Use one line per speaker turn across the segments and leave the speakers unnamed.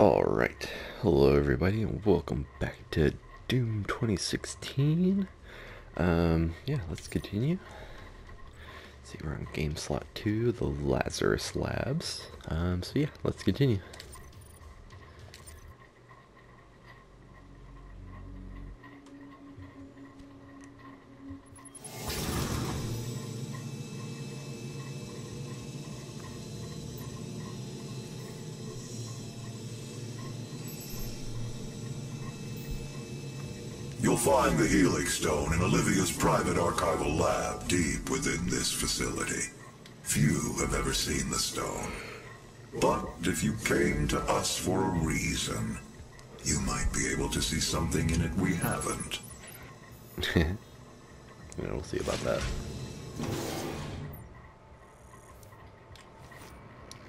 Alright, hello everybody and welcome back to Doom 2016. Um, yeah, let's continue. Let's see, we're on game slot 2, the Lazarus Labs. Um, so yeah, let's continue.
Find the Helix Stone in Olivia's private archival lab deep within this facility. Few have ever seen the stone. But if you came to us for a reason, you might be able to see something in it we haven't.
we'll see about that.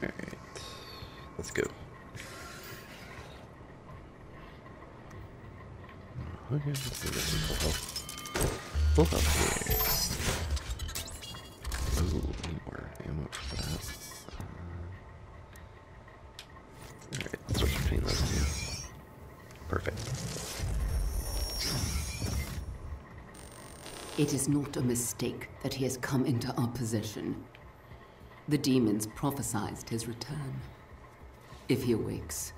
Alright, let's go. Okay, let's see this full health. Full health here. Oh, need more ammo for that. Uh, Alright, let's switch between those two. Perfect.
It is not a mistake that he has come into our possession. The demons prophesied his return. If he awakes,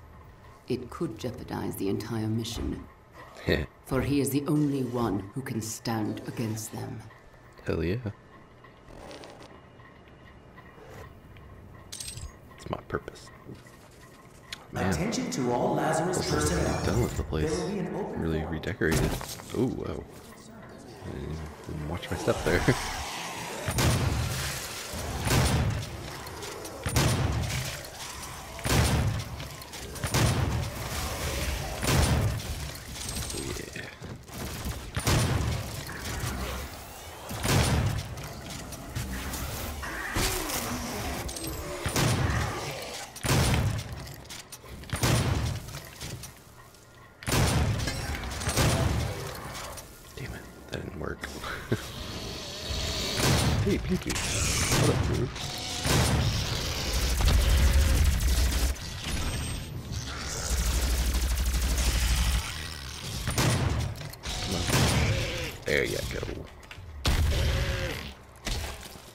it could jeopardize the entire mission, for he is the only one who can stand against them.
Hell yeah. It's my purpose. Man,
Attention to all Lazarus
this is
personnel.
done with the place.
There will be an open
Really
door.
redecorated. Oh, whoa. Hmm, I didn't watch my step there.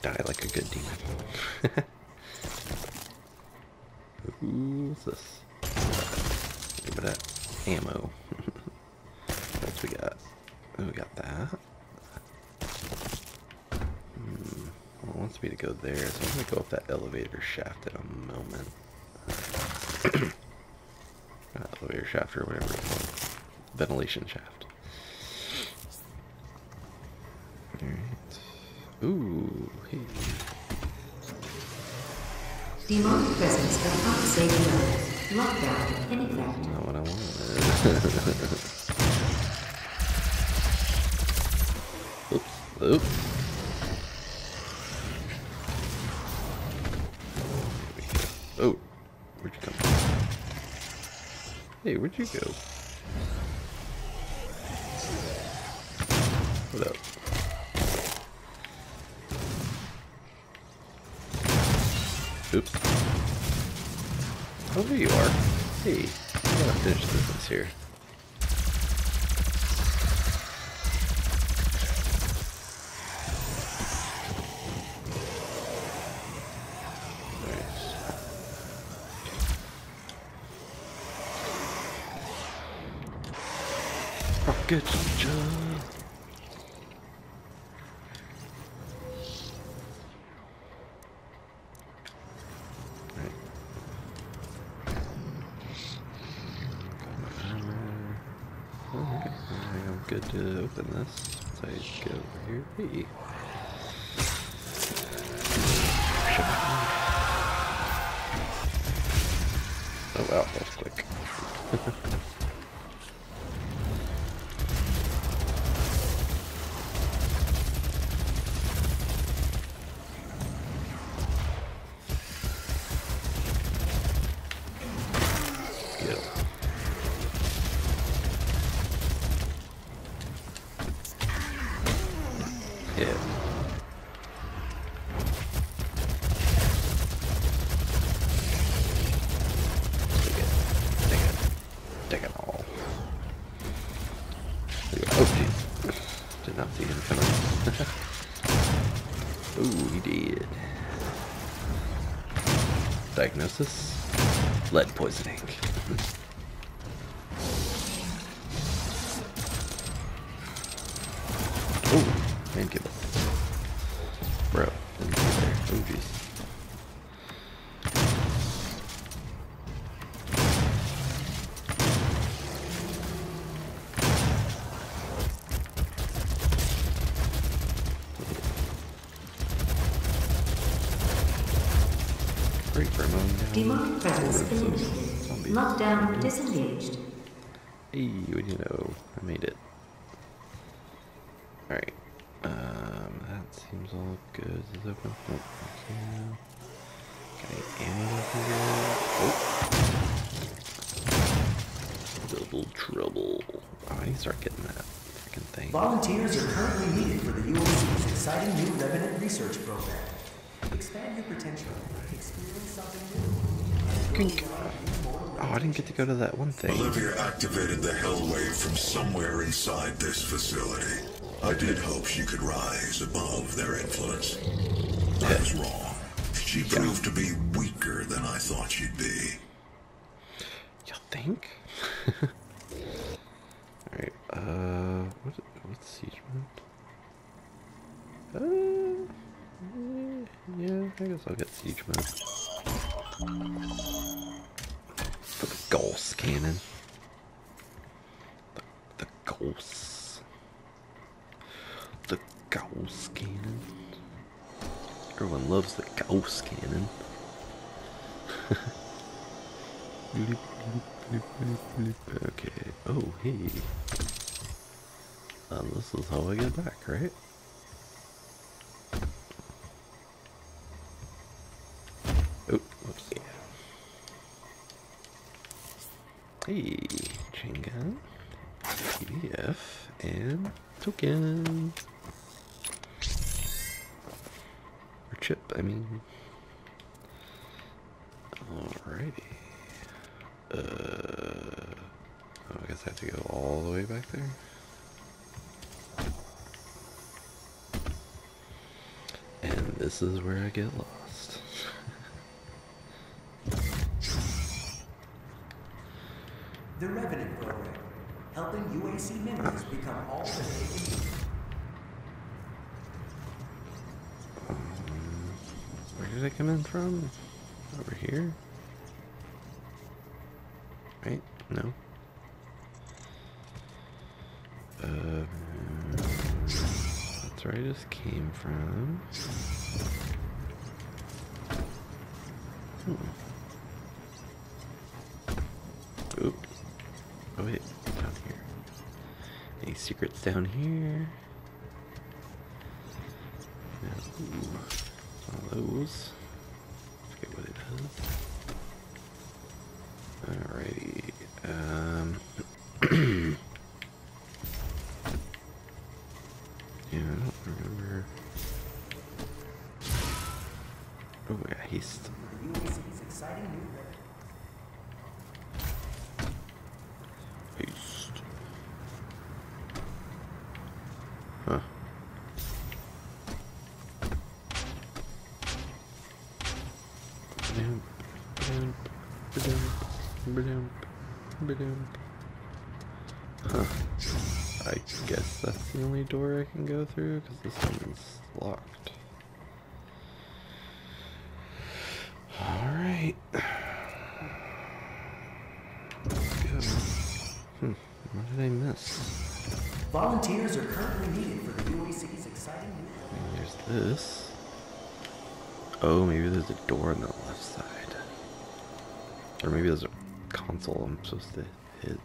Die like a good demon. Ooh, what's this? Give me that ammo. what else we got? Oh, we got that. Hmm. Well, it wants me to go there, so I'm gonna go up that elevator shaft in a moment. Elevator shaft or whatever it's called. Ventilation shaft. Ooh, hey.
Demonic presence of unsafe node. Lockdown in effect.
Not what I wanted. Oops. Oops. Oh, where'd you come from? Hey, where'd you go? Here. Rocket jump. Right. Okay, I'm good open this. So I go over here. Hey. Diagnosis? Lead poisoning. oh, man kibble.
Demonic presence
Orders of
eliminated.
zombies.
Lockdown disengaged.
Hey, what do you know? I made it. Alright. Um, that seems all good. Is open? Nope. Okay. Got any ammo? Oh. Double trouble. Oh, I need to start getting that freaking thing.
Volunteers are currently needed for the UAC's exciting new Revenant research program. Expand your potential. Experience something new.
Kink. Oh, I didn't get to go to that one thing.
Olivia activated the hell wave from somewhere inside this facility. I did hope she could rise above their influence. I was wrong. She proved to be weaker than I thought she'd be.
You think? Alright, uh, what, what's siege mode? Uh, yeah, I guess I'll get siege mode. Gauss cannon. The, the Gauss. The Gauss cannon. Everyone loves the Gauss cannon. Okay. Oh, hey. Uh, this is how I get back, right? Oh, whoops. Yeah. Hey, chain gun, PDF, and token. Or chip, I mean. Alrighty. Uh, oh, I guess I have to go all the way back there. And this is where I get lost.
The Revenant program, helping UAC become all that.
Where did I come in from? Over here? Right? No. Uh, that's where I just came from. Hmm. Oop. Oh wait, secrets down here? No. One of those. Forget what it does. Alrighty. Um. yeah, I don't remember. Oh, yeah, haste.
The UAC's exciting new Revenant.
Haste. Huh. Ba-dum, ba-dum, ba-dum, ba-dum, ba-dum. Huh. I guess that's the only door I can go through because this one's locked. Alright. Hmm. What did I miss?
Volunteers are currently needed for the UAC's exciting new
There's this. Oh, maybe there's a door on the left side. Or maybe there's a console I'm supposed to hit.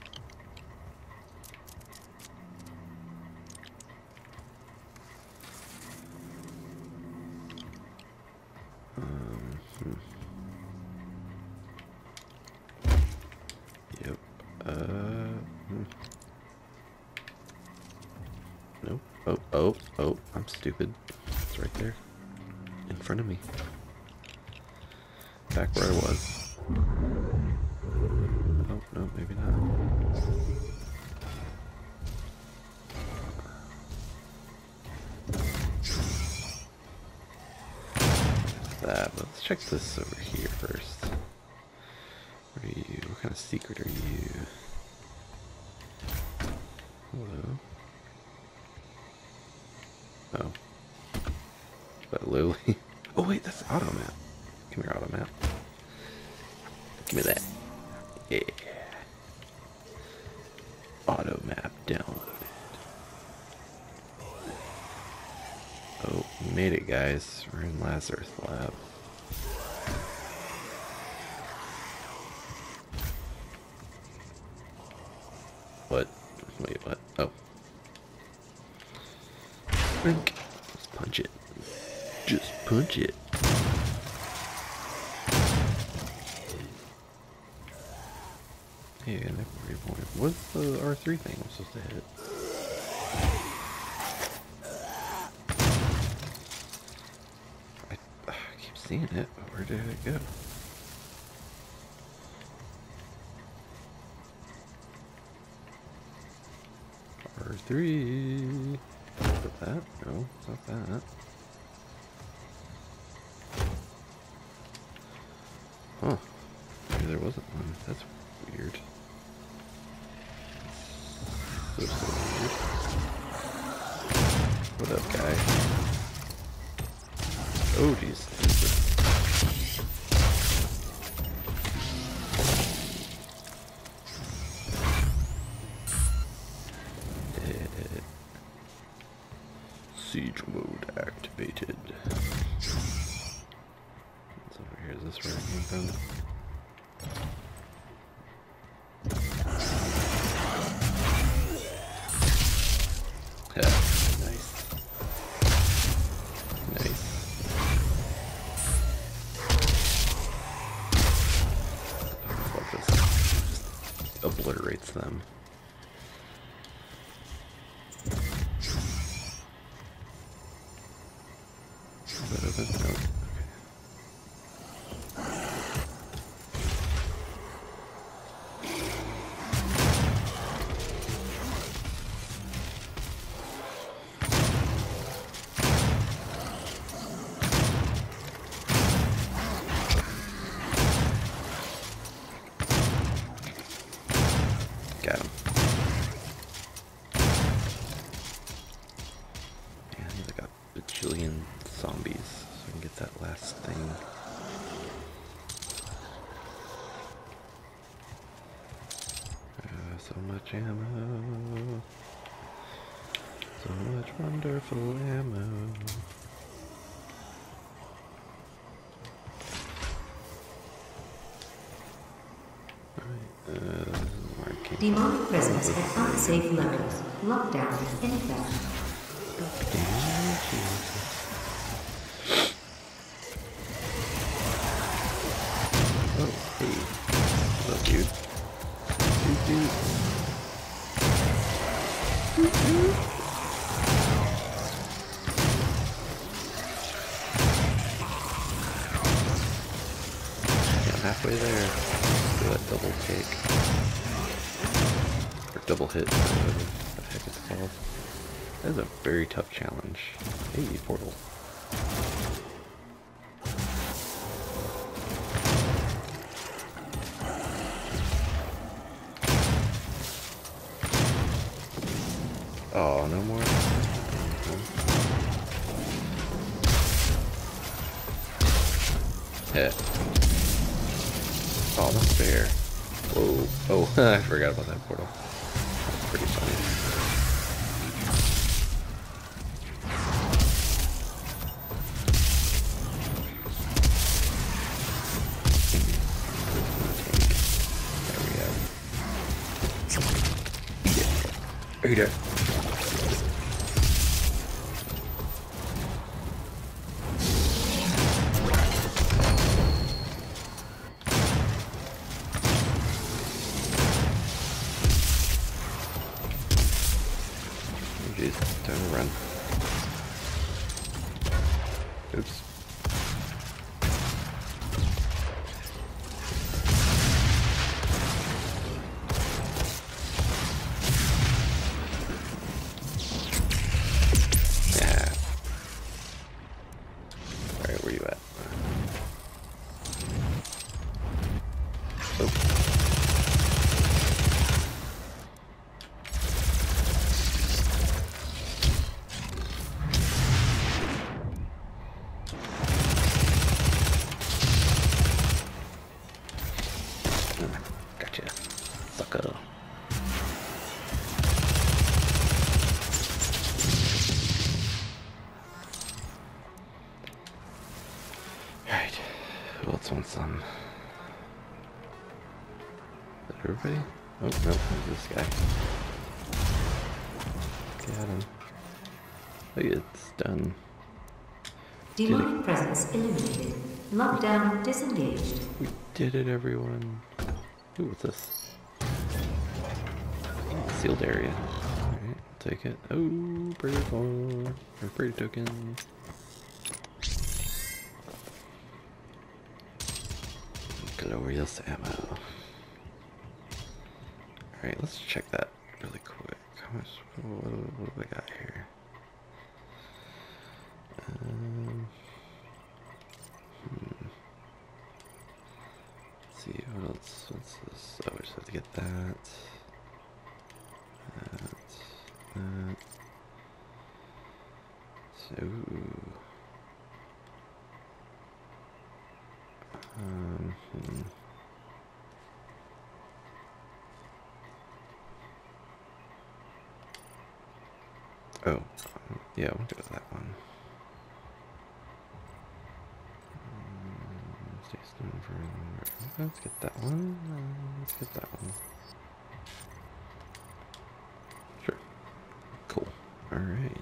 stupid. It's right there. In front of me. Back where I was. Oh, no, maybe not. That, let's check this over guys. We're in Lazarus Lab. What? Wait, what? Oh. Punch it. Just punch it. Hey, I never. What's the R3 thing I'm supposed to hit? seeing it. Where did it go? R3. Mode activated. What's over here? Is this where came from? ammo. So much wonderful ammo. Right, uh,
prisoners at unsafe levels. Lockdown in effect.
tough challenge. Hey, portal. time to run. Oops.
Eliminated. Lockdown disengaged.
We did it, everyone. Ooh, what's this? Oh, sealed area. Alright, take it. Oh, pretty phone. Or pretty token. Glorious ammo. Alright, let's check that really quick. How much? What, what have I got here? Um, hmm. Let's see, what else? What's this? Oh, we just have to get that. That. That. So. Um, hmm. Oh, um, yeah, we'll go with that one. Mm, stay stone for Let's get that one. Let's get that one. Sure. Cool. Alright.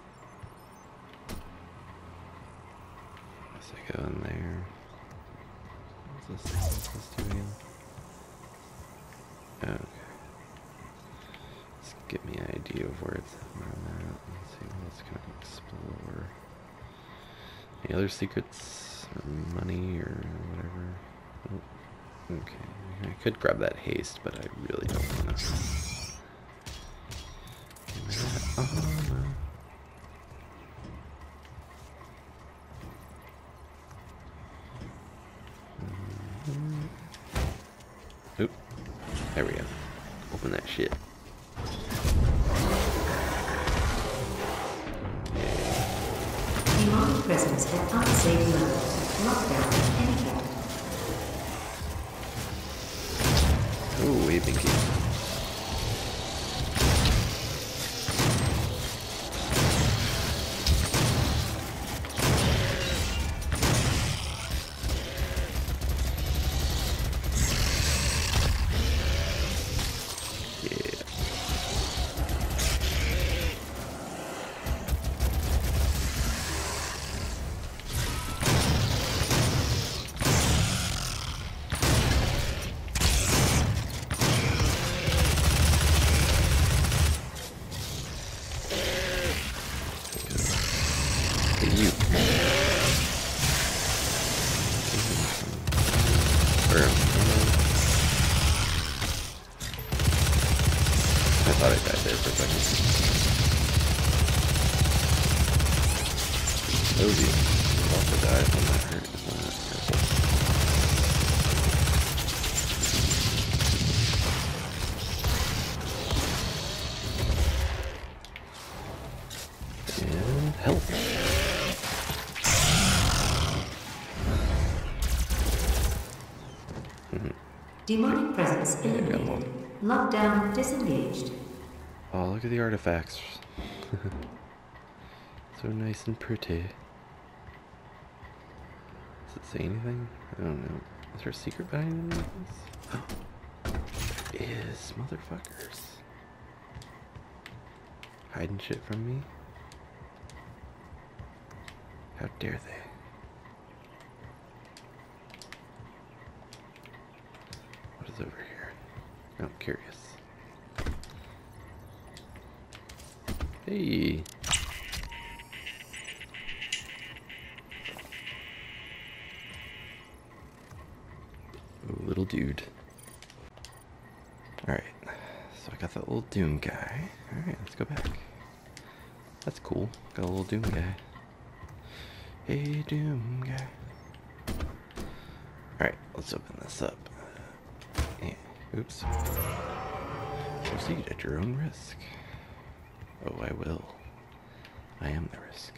Let's go in there. What's this? What's this doing? again? Let's get me an idea of where it's at. Let's see can I explore. Any other secrets or money or. Okay. I could grab that haste, but I really don't want to. I thought I died there for a second. You. You're about to die from that hurt. And health.
Demonic presence eliminated. Lockdown disengaged.
Oh, look at the artifacts. so nice and pretty. Does it say anything? I don't know. Is there a secret behind any of this? Oh, there is, motherfuckers. Hiding shit from me? How dare they? What is over here? I'm curious. Hey. Little dude. Alright, so I got that little Doom guy. Alright, let's go back. That's cool. Got a little Doom guy. Hey, Doom guy. Alright, let's open this up. Yeah, oops. Proceed at your own risk. Oh, I will. I am the risk.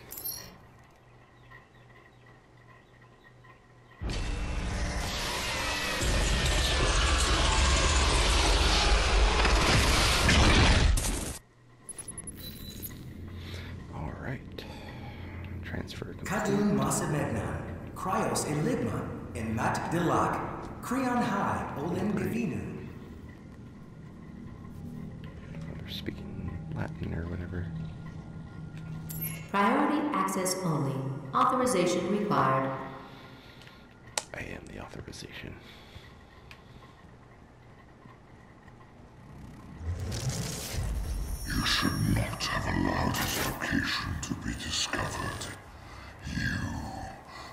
Authorization required.
I am the authorization.
You should not have allowed his location to be discovered. You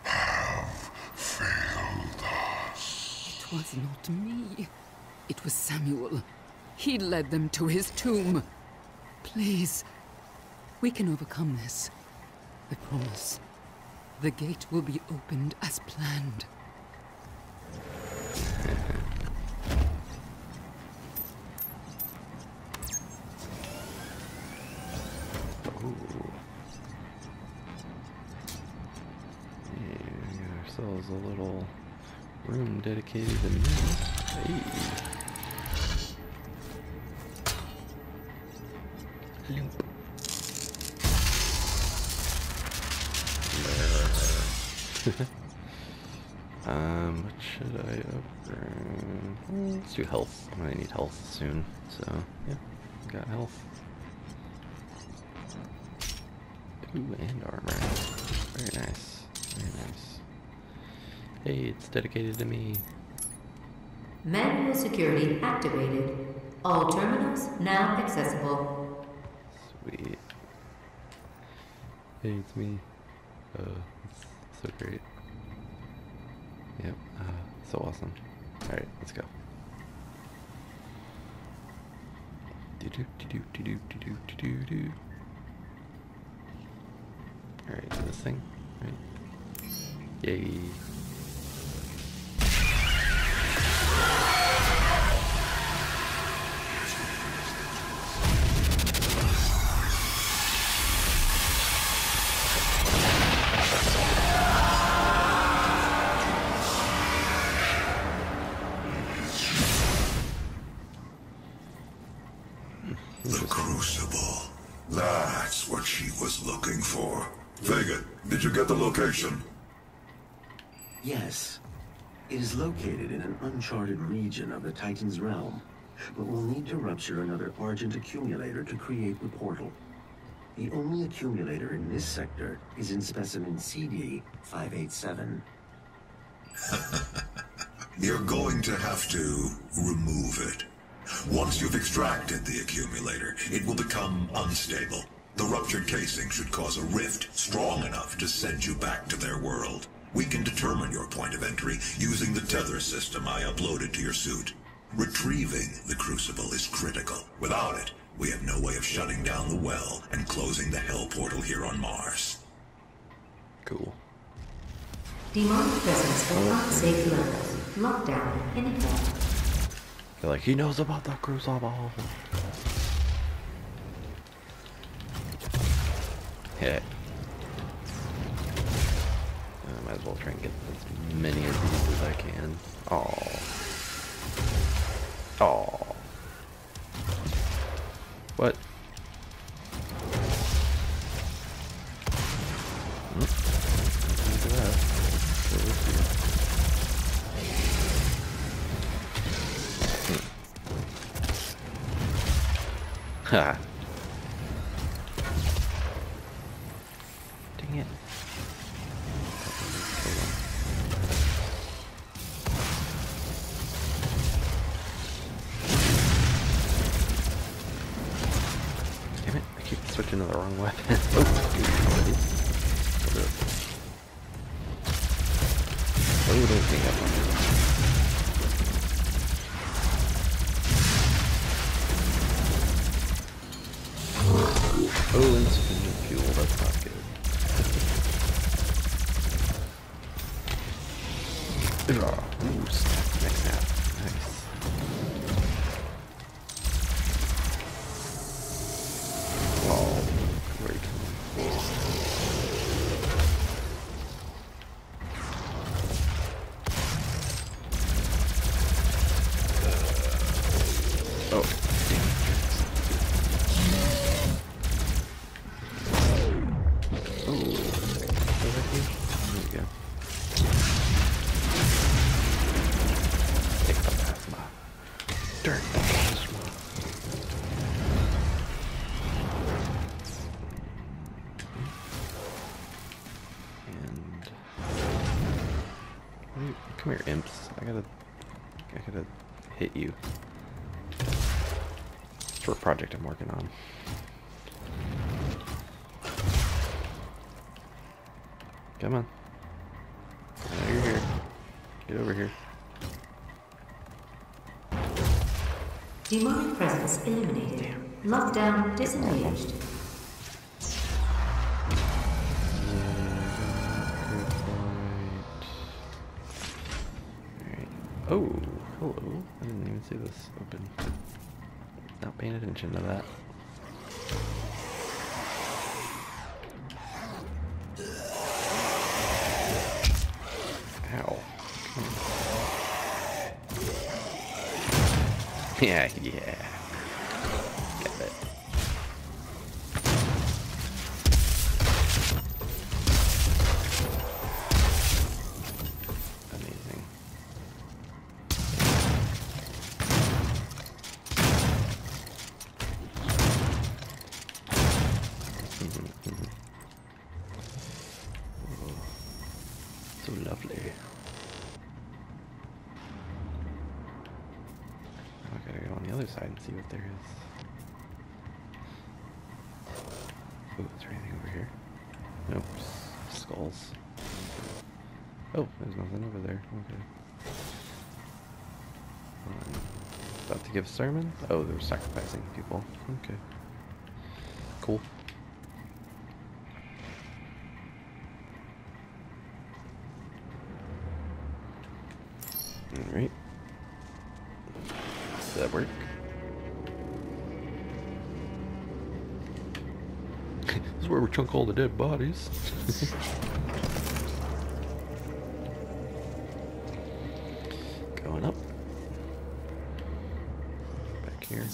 have failed us.
It was not me. It was Samuel. He led them to his tomb. Please, we can overcome this. I promise. The gate will be opened as planned.
Ooh. Yeah, we got ourselves a little room dedicated to me. Hey. Let's do health. I'm gonna need health soon, so yeah, got health. Ooh, and armor. Very nice. Very nice. Hey, it's dedicated to me.
Manual security activated. All terminals now accessible.
Sweet. Hey, it's me. Uh, it's so great. Yep, uh, so awesome. Alright, let's go. Alright, do this thing. Right. Yay.
Uncharted region of the Titan's realm, but we'll need to rupture another Argent accumulator to create the portal. The only accumulator in this sector is in specimen CD 587.
You're going to have to remove it. Once you've extracted the accumulator, it will become unstable. The ruptured casing should cause a rift strong enough to send you back to their world. We can determine your point of entry using the tether system I uploaded to your suit. Retrieving the crucible is critical. Without it, we have no way of shutting down the well and closing the hell portal here on Mars.
Cool.
Demonic presence at unsafe levels. Lockdown in effect.
They're like, he knows about the crucible. Yeah. Might as well try and get as many of these as I can. Oh. Oh. What? Hmm. See. Ha. Oh, project I'm working on. Come on. Now you're here. Get over here.
Demonic presence eliminated. Lockdown disengaged.
Alright. Oh, hello. I didn't even see this open. Paying attention to that. Ow. Hmm. Yeah, yeah. And see what there is. Oh, is there anything over here? Nope, skulls. Oh, there's nothing over there. Okay. Um, about to give a sermon? Oh, they're sacrificing people. Okay. Cool. Alright. Does that work? this is where we chunk all the dead bodies. Going up. Back here.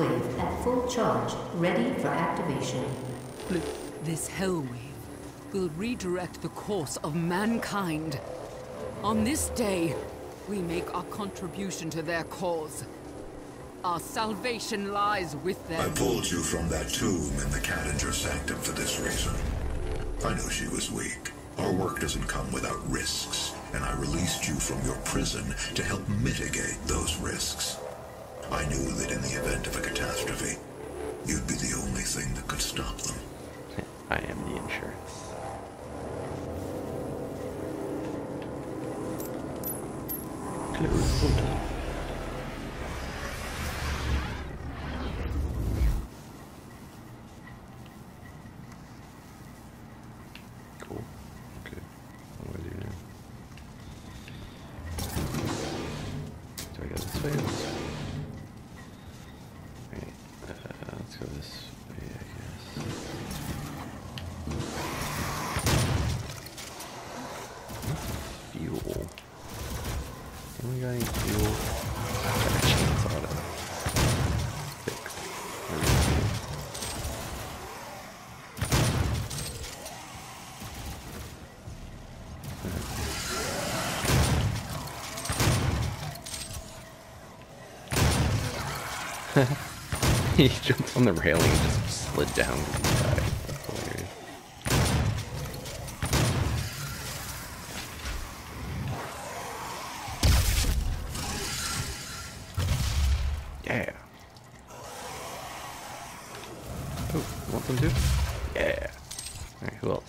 Wave at full charge, ready for activation.
This hell wave will redirect the course of mankind. On this day, we make our contribution to their cause. Our salvation lies with them.
I pulled you from that tomb in the Kadingir Sanctum for this reason. I knew she was weak. Our work doesn't come without risks, and I released you from your prison to help mitigate those risks. I knew that in the event of a catastrophe, you'd be the only thing that could stop them.
I am the insurance. Close portal. Cool. Okay. What do I do now? Do I go this way or this way? Alright, uh, let's go this way, I guess. Fuel. Anyone got any fuel? Got a chainsaw to fix. Where's the fuel? he jumped on the railing and just slid down to the side. That's hilarious. Yeah. Oh, you want some too? Yeah. Alright, who else?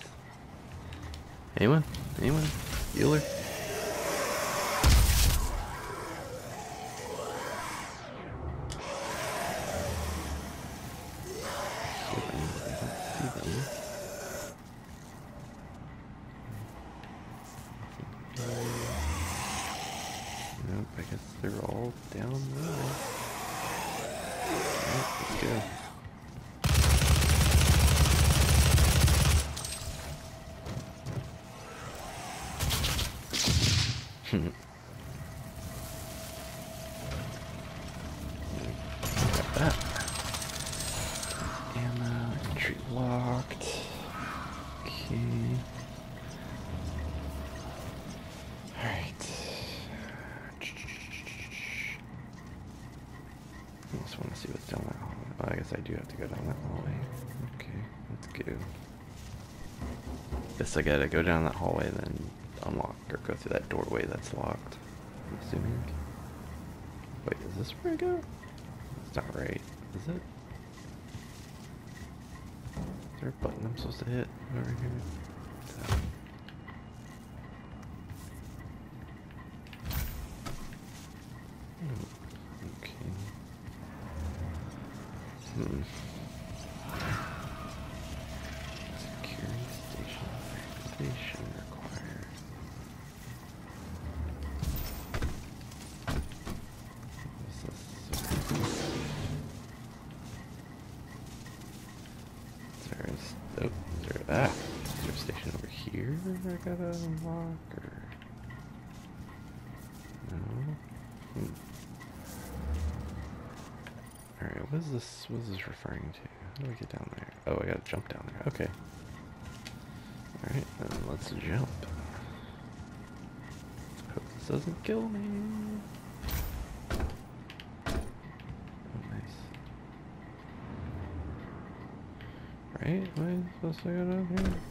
Anyone? Anyone? Bueller? See if I can- I can see them. Nope, I guess they're all down there. Alright, let's go. Got that. Ammo, entry locked. Okay. Alright. I just want to see what's down that hallway. Well, I guess I do have to go down that hallway. Okay, let's go. Guess I gotta go down that hallway, then unlock or go through that doorway that's locked. I'm assuming. Wait, is this where I go? It's not right, is it? Is there a button I'm supposed to hit over here? That. Hmm, Okay. Hmm. Security station activation required. What's this? Is there a, s- oh, is there, ah, is there a station over here I gotta unlock or? No? Hmm. Alright, what is this, what is this referring to? How do I get down there? Oh, I gotta jump down there, okay. Alright, then let's jump. Hope this doesn't kill me. Oh, nice. Right? Am I supposed to go down here?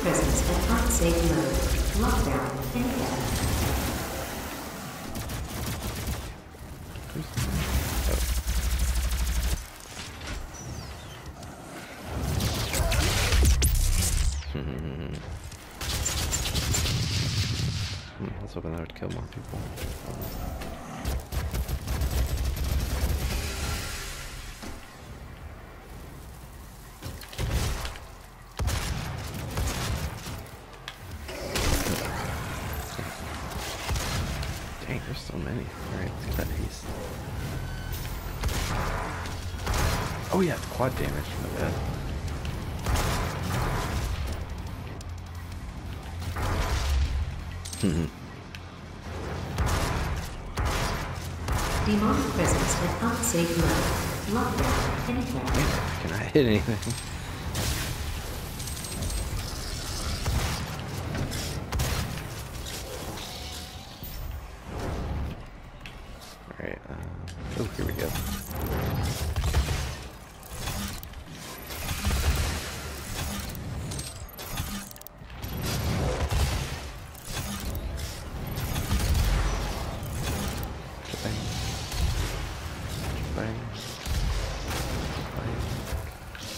Presence at unsafe levels. Lockdown in. Hmm,
hmm, hmm, hmm, I was hoping that would kill more people. Oh yeah, quad damage, my bad.
Demonic presence at unsafe levels. Lockdown effect.
Can I hit anything?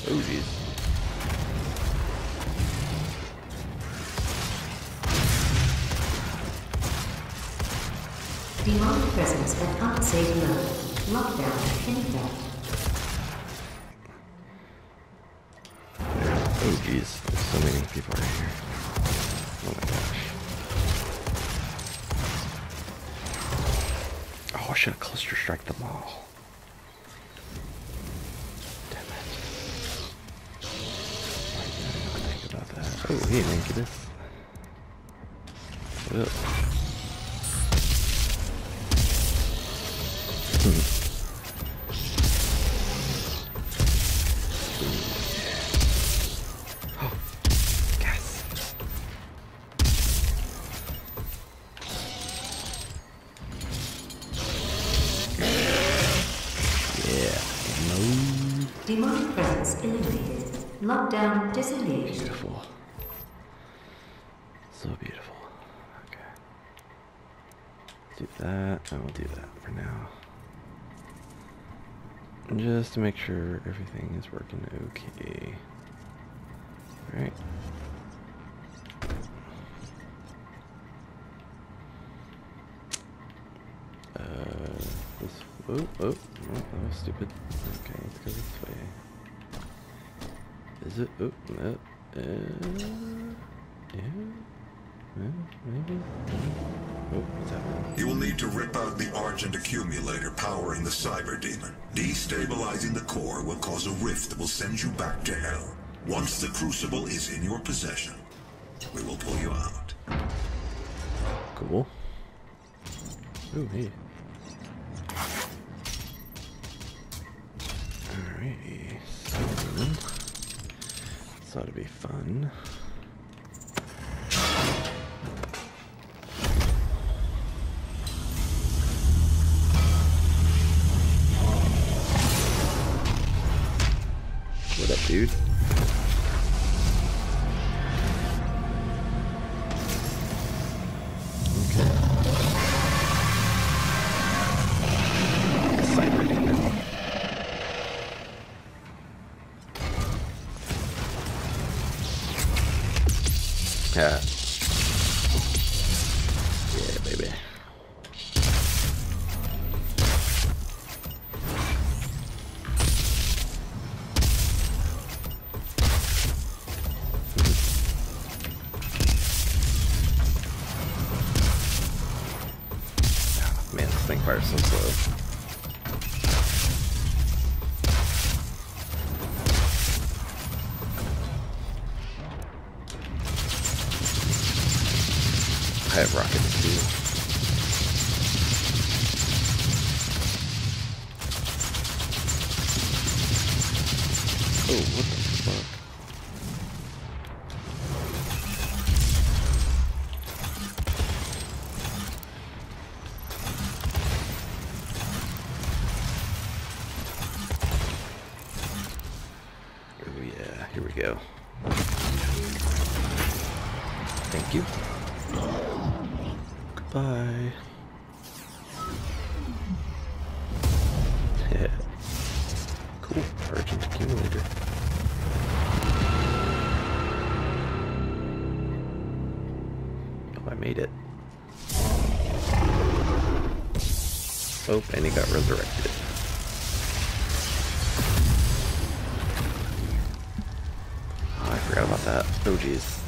Oh, jeez.
Demonic presence at unsafe level. Lockdown in effect.
Oh jeez, there's so many people right here. Oh my gosh. Oh, I should have cluster strike them all. That? Oh, hey, Do that. I will do that for now. Just to make sure everything is working okay. Alright. Uh, this. Oh, oh, oh, that was stupid. Okay, let's go this way. Is it? Oh, no. Uh, yeah. Yeah, maybe.
You will need to rip out the Argent accumulator powering the Cyber Demon. Destabilizing the core will cause a rift that will send you back to Hell. Once the Crucible is in your possession, we will pull you out.
Cool. Ooh, hey. Alrighty, so this ought to be fun. This resurrected. Oh, I forgot about that. Oh, jeez.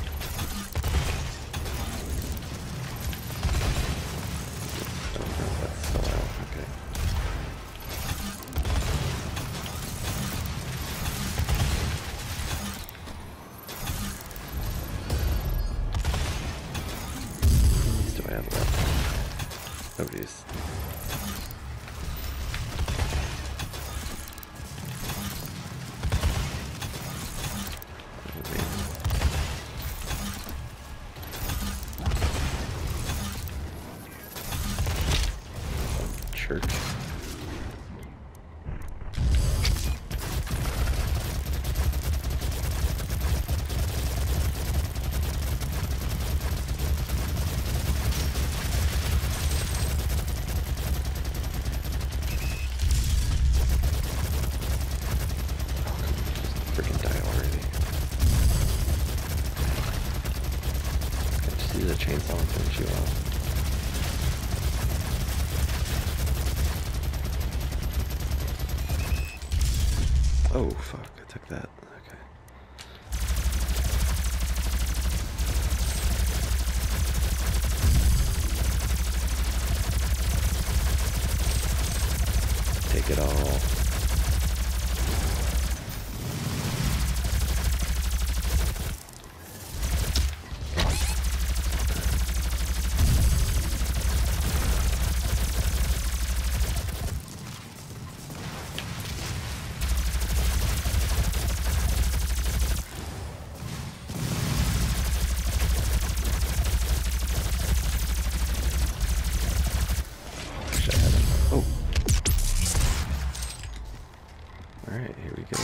Don't know if that's still out. Okay. How many do I have left? Oh, jeez. Oh, man. jerk. Freaking die already. I just use a chainsaw and finish you off. Oh fuck, I took that. Okay. Take it all. Wish I had it. Oh. Alright, here we go.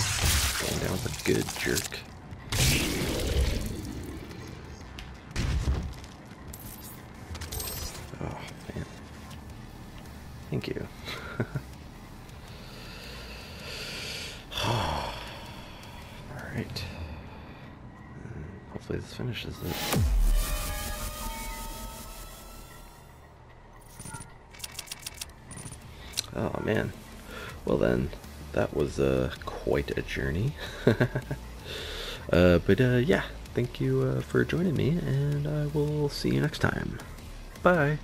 Going down with a good jerk. Oh, man. Thank you. Alright. Hopefully this finishes it. Oh man. Well then, that was uh, quite a journey. uh, but uh, yeah, thank you uh, for joining me, and I will see you next time. Bye.